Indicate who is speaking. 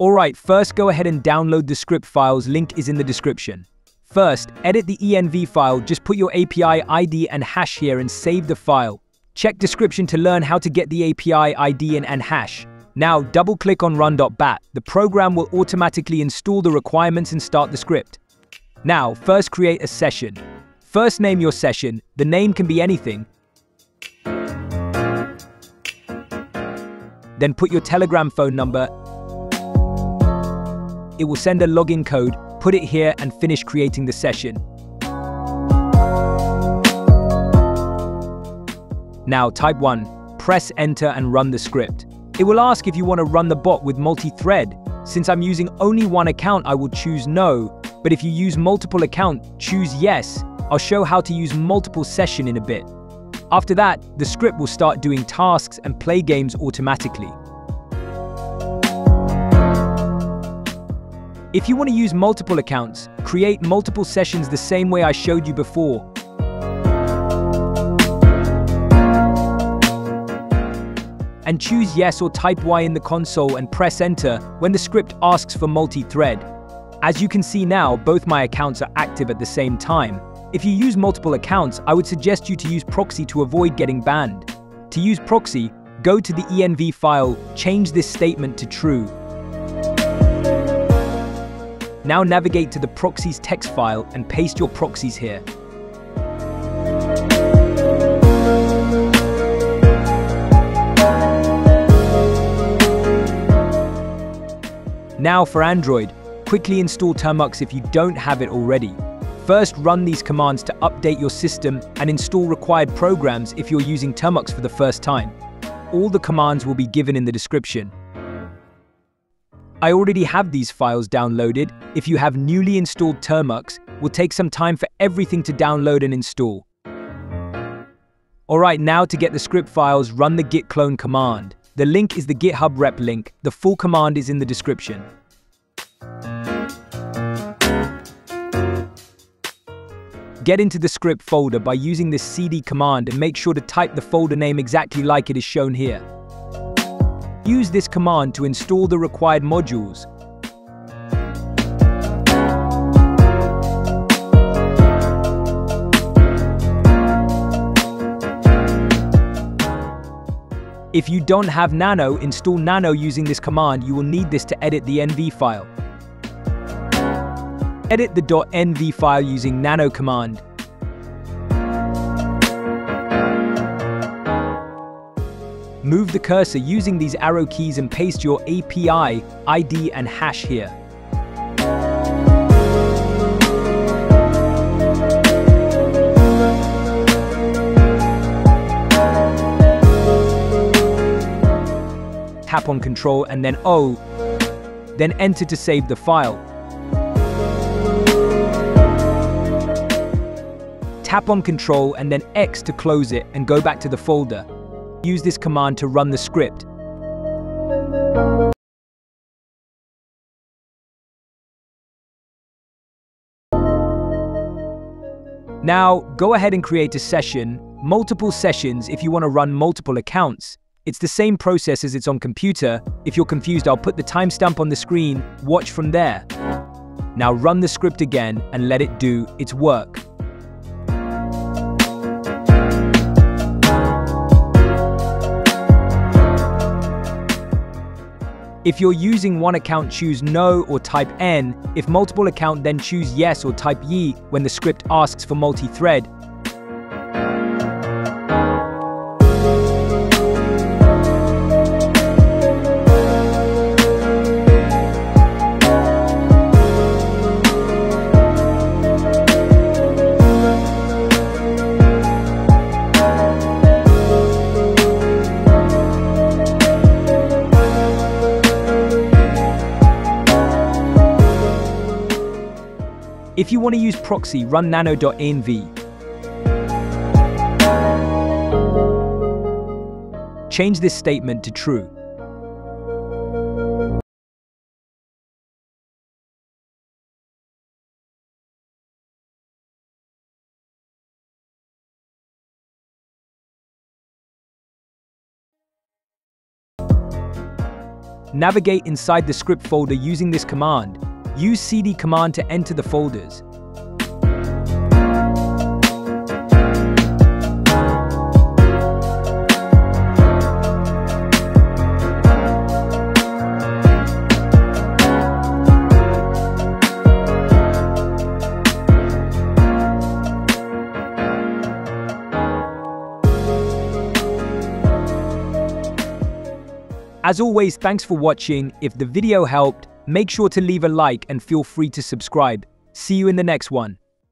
Speaker 1: Alright, first go ahead and download the script files, link is in the description. First, edit the env file, just put your API ID and hash here and save the file. Check description to learn how to get the API ID and, and hash. Now, double-click on run.bat. The program will automatically install the requirements and start the script. Now, first create a session. First name your session, the name can be anything. Then put your Telegram phone number it will send a login code, put it here and finish creating the session. Now type 1, press enter and run the script. It will ask if you want to run the bot with multi-thread. Since I'm using only one account, I will choose no, but if you use multiple account, choose yes. I'll show how to use multiple session in a bit. After that, the script will start doing tasks and play games automatically. If you want to use multiple accounts, create multiple sessions the same way I showed you before. And choose yes or type Y in the console and press enter when the script asks for multi-thread. As you can see now, both my accounts are active at the same time. If you use multiple accounts, I would suggest you to use proxy to avoid getting banned. To use proxy, go to the env file, change this statement to true, now navigate to the proxies text file and paste your proxies here. Now for Android, quickly install Termux if you don't have it already. First, run these commands to update your system and install required programs if you're using Termux for the first time. All the commands will be given in the description. I already have these files downloaded. If you have newly installed Termux, will take some time for everything to download and install. Alright, now to get the script files, run the git clone command. The link is the GitHub rep link. The full command is in the description. Get into the script folder by using this cd command and make sure to type the folder name exactly like it is shown here. Use this command to install the required modules. If you don't have Nano, install Nano using this command. You will need this to edit the env file. Edit the .env file using Nano command. Move the cursor using these arrow keys and paste your API, ID and hash here. Tap on Control and then O, then enter to save the file. Tap on Control and then X to close it and go back to the folder. Use this command to run the script. Now, go ahead and create a session, multiple sessions if you want to run multiple accounts. It's the same process as it's on computer. If you're confused, I'll put the timestamp on the screen, watch from there. Now run the script again and let it do its work. If you're using one account, choose no or type N. If multiple account, then choose yes or type ye when the script asks for multi-thread. If you want to use proxy, run nano.env. Change this statement to true. Navigate inside the script folder using this command. Use cd command to enter the folders. As always, thanks for watching. If the video helped, make sure to leave a like and feel free to subscribe. See you in the next one.